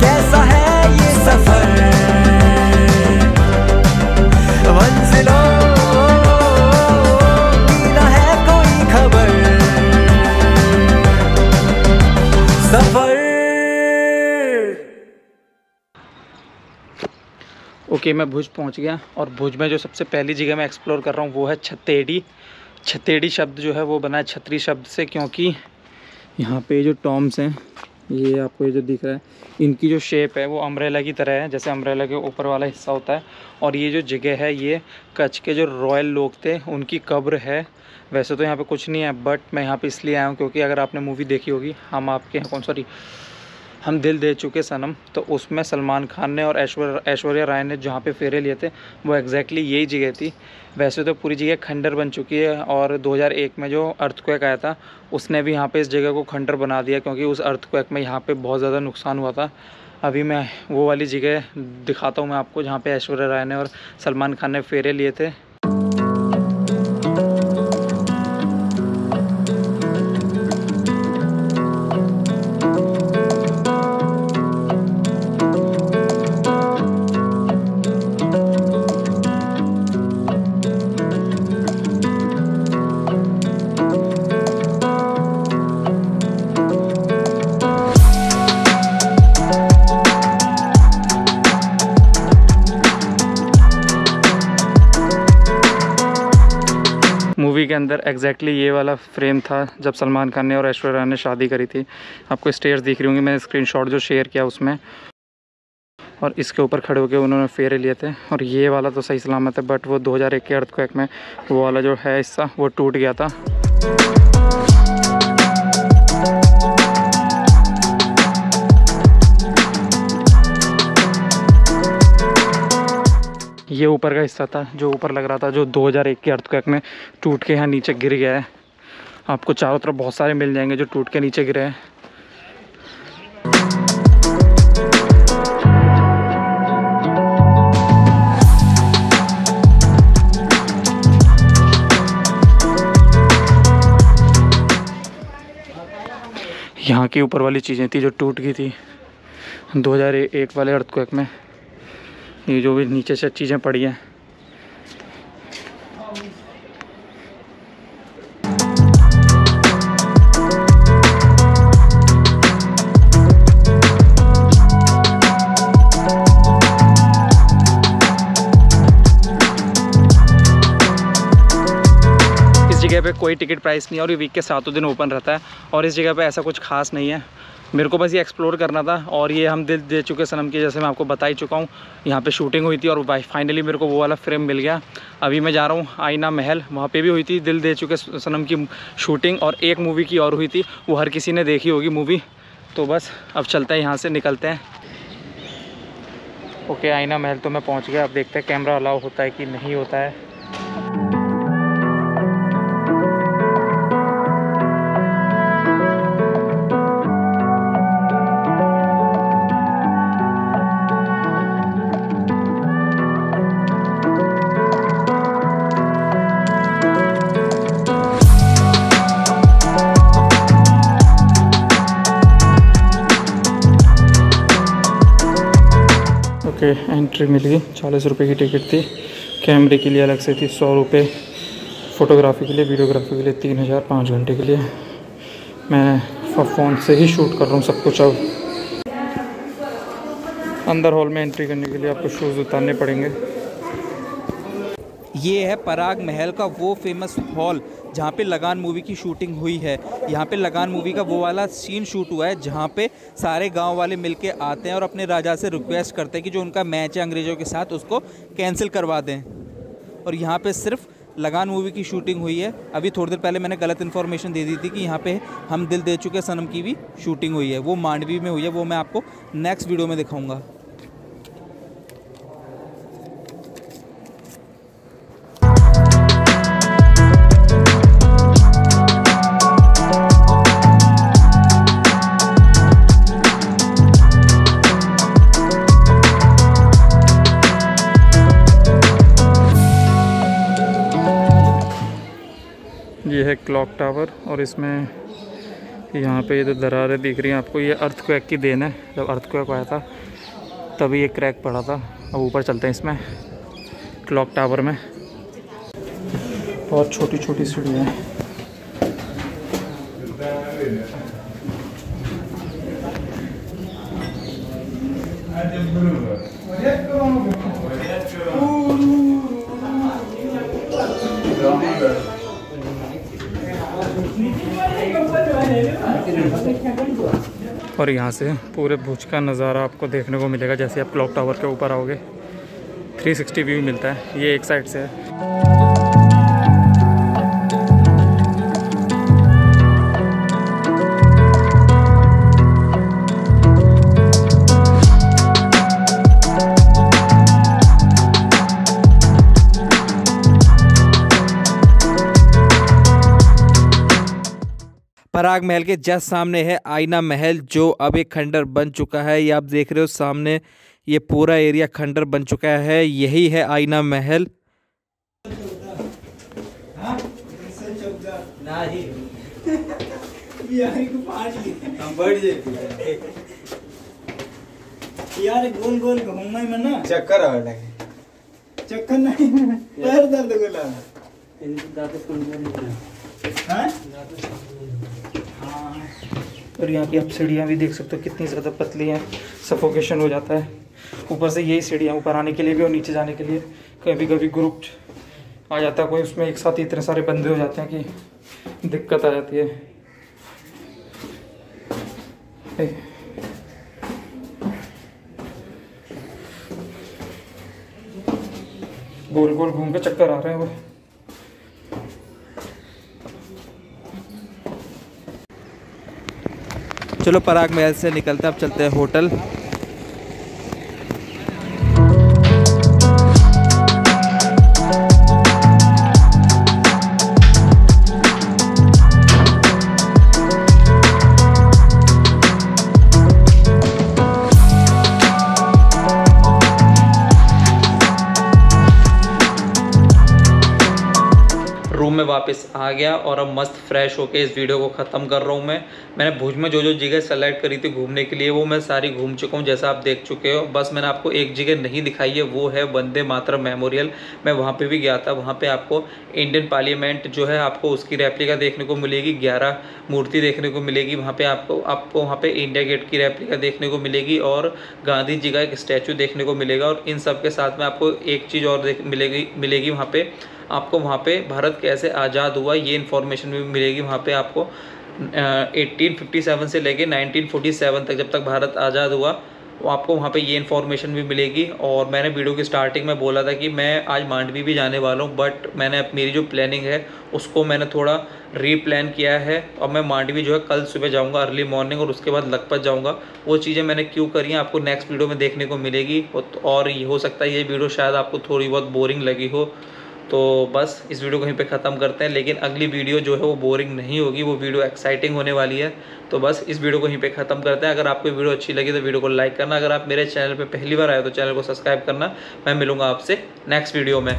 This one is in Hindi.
कैसा है ओके, मैं भुज पहुँच गया और भुज में जो सबसे पहली जगह मैं एक्सप्लोर कर रहा हूँ वो है छतेड़ी। छतेड़ी शब्द जो है वो बना है छतरी शब्द से, क्योंकि यहाँ पे जो टॉम्स हैं, ये आपको ये जो दिख रहा है, इनकी जो शेप है वो अम्ब्रेला की तरह है, जैसे अम्ब्रेला के ऊपर वाला हिस्सा होता है। और ये जो जगह है, ये कच्छ के जो रॉयल लोग थे, उनकी कब्र है। वैसे तो यहाँ पे कुछ नहीं है बट मैं यहाँ पे इसलिए आया हूँ क्योंकि अगर आपने मूवी देखी होगी, हम आपके कौन सॉरी हम दिल दे चुके सनम। तो उसमें सलमान खान ने और ऐश्वर्या ऐश्वर्या राय ने जहाँ पे फेरे लिए थे, वो एग्जैक्टली यही जगह थी। वैसे तो पूरी जगह खंडर बन चुकी है और 2001 में जो अर्थक्वेक आया था, उसने भी यहाँ पे इस जगह को खंडर बना दिया क्योंकि उस अर्थक्वेक में यहाँ पे बहुत ज़्यादा नुकसान हुआ था। अभी मैं वो वाली जगह दिखाता हूँ मैं आपको जहाँ पे ऐश्वर्या राय ने और सलमान खान ने फेरे लिए थे। मूवी के अंदर एग्जैक्टली ये वाला फ्रेम था जब सलमान खान ने और ऐश्वर्या राय ने शादी करी थी। आपको स्टेयर्स दिख रही होंगी, मैंने स्क्रीनशॉट जो शेयर किया उसमें। और इसके ऊपर खड़े होकर उन्होंने फेरे लिए थे। और ये वाला तो सही सलामत है बट वो 2001 के अर्थक्वेक में वो वाला जो है हिस्सा, वो टूट गया था। ये ऊपर का हिस्सा था, जो ऊपर लग रहा था, जो 2001 के अर्थक्वेक में टूट के यहाँ नीचे गिर गया है। आपको चारों तरफ़ बहुत सारे मिल जाएँगे जो टूट के नीचे गिरे हैं। यहाँ की ऊपर वाली चीज़ें थी जो टूट गई थी 2001 वाले अर्थक्वेक में। ये जो भी नीचे से चीज़ें पड़ी हैं। पे कोई टिकट प्राइस नहीं है और ये वीक के सातों दिन ओपन रहता है और इस जगह पे ऐसा कुछ खास नहीं है। मेरे को बस ये एक्सप्लोर करना था और ये हम दिल दे चुके सनम की, जैसे मैं आपको बता ही चुका हूँ, यहाँ पे शूटिंग हुई थी और फाइनली मेरे को वो वाला फ्रेम मिल गया। अभी मैं जा रहा हूँ आईना महल, वहाँ पे भी हुई थी, दिल दे चुके सनम की शूटिंग और एक मूवी की और हुई थी, वो हर किसी ने देखी होगी मूवी तो बस अब चलते हैं, यहाँ से निकलते हैं। ओके आईना महल तो मैं पहुँच गया, अब देखते हैं कैमरा अलाउ होता है कि नहीं होता है। ओके एंट्री मिल गई। चालीस रुपये की टिकट थी। कैमरे के लिए अलग से थी, सौ रुपये फ़ोटोग्राफी के लिए वीडियोग्राफी के लिए तीन हज़ार पाँच घंटे के लिए। मैं फ़ोन से ही शूट कर रहा हूँ सब कुछ अब। अंदर हॉल में एंट्री करने के लिए आपको शूज़ उतारने पड़ेंगे। ये है पराग महल का वो फ़ेमस हॉल जहाँ पे लगान मूवी की शूटिंग हुई है। यहाँ पे लगान मूवी का वो वाला सीन शूट हुआ है जहाँ पे सारे गाँव वाले मिलके आते हैं और अपने राजा से रिक्वेस्ट करते हैं कि जो उनका मैच है अंग्रेज़ों के साथ उसको कैंसिल करवा दें। और यहाँ पे सिर्फ़ लगान मूवी की शूटिंग हुई है। अभी थोड़ी देर पहले मैंने गलत इन्फॉर्मेशन दे दी थी कि यहाँ पे हम दिल दे चुके सनम की भी शूटिंग हुई है। वो मांडवी में हुई है। वो मैं आपको नेक्स्ट वीडियो में दिखाऊँगा। ये है क्लॉक टावर और इसमें यहाँ पे ये जो दरारें दिख रही हैं। आपको ये अर्थ क्वैक की देन है। जब अर्थ क्वैक आया था, तभी ये क्रैक पड़ा था। अब ऊपर चलते हैं इसमें, क्लॉक टावर में। बहुत छोटी छोटी सीढ़ियाँ हैं। और यहाँ से पूरे भुज का नज़ारा आपको देखने को मिलेगा जैसे आप क्लॉक टावर के ऊपर आओगे। 360 व्यू मिलता है। ये एक साइड से है। पराग महल के जस्ट सामने है आईना महल जो अब एक खंडर बन चुका है। ये आप देख रहे हो सामने ये पूरा एरिया खंडर बन चुका है। यही है आईना महल। यार गोल गोल घूमना ही मना चक्कर आने लगे चक्कर नहीं पैर दर्द को ला हाँ? और यहाँ की आप सीढ़ियाँ भी देख सकते हो, कितनी ज़्यादा पतली हैं सफोकेशन हो जाता है। ऊपर से यही सीढ़ियाँ, ऊपर आने के लिए भी और नीचे जाने के लिए। कभी कभी ग्रुप आ जाता है, कोई उसमें एक साथ ही इतने सारे बंदे हो जाते हैं कि दिक्कत आ जाती है। गोल गोल घूम के चक्कर आ रहे हैं वो। चलो पराग महल से निकलते हैं अब चलते हैं होटल। रूम में वापस आ गया और अब मस्त फ्रेश होके इस वीडियो को ख़त्म कर रहा हूँ मैं। मैंने भुज में जो जो जगह सेलेक्ट करी थी घूमने के लिए, वो मैं सारी घूम चुका हूँ, जैसा आप देख चुके हो। बस मैंने आपको एक जगह नहीं दिखाई है, वो है वंदे मातरम मेमोरियल मैं वहाँ पर भी गया था, वहाँ पर आपको इंडियन पार्लियामेंट जो है, आपको उसकी रेप्लिका देखने को मिलेगी, ग्यारह मूर्ति देखने को मिलेगी, वहाँ पर आपको आपको वहाँ पर इंडिया गेट की रेप्लिका देखने को मिलेगी और गांधी जी का एक स्टैचू देखने को मिलेगा और इन सब के साथ में आपको एक चीज़ और मिलेगी मिलेगी वहाँ पे। आपको वहाँ पे भारत कैसे आज़ाद हुआ, ये इन्फॉर्मेशन भी मिलेगी वहाँ पे आपको एटीन फिफ्टी सेवन से लेके नाइनटीन फोर्टी सेवन तक जब तक भारत आज़ाद हुआ, वो आपको वहाँ पे ये इन्फॉर्मेशन भी मिलेगी। और मैंने वीडियो की स्टार्टिंग में बोला था कि मैं आज मांडवी भी जाने वाला हूँ बट मैंने मेरी जो प्लानिंग है, उसको मैंने थोड़ा रीप्लान किया है। और मैं मांडवी जो है कल सुबह जाऊँगा अर्ली मॉर्निंग और उसके बाद लखपत जाऊँगा। वो चीज़ें मैंने क्यों करी हैं, आपको नेक्स्ट वीडियो में देखने को मिलेगी। और हो सकता है ये वीडियो शायद आपको थोड़ी बहुत बोरिंग लगी हो। तो बस इस वीडियो को यहीं पे ख़त्म करते हैं। लेकिन अगली वीडियो जो है वो बोरिंग नहीं होगी, वो वीडियो एक्साइटिंग होने वाली है। तो बस इस वीडियो को यहीं पे ख़त्म करते हैं। अगर आपको वीडियो अच्छी लगी तो वीडियो को लाइक करना। अगर आप मेरे चैनल पे पहली बार आए तो चैनल को सब्सक्राइब करना। मैं मिलूँगा आपसे नेक्स्ट वीडियो में।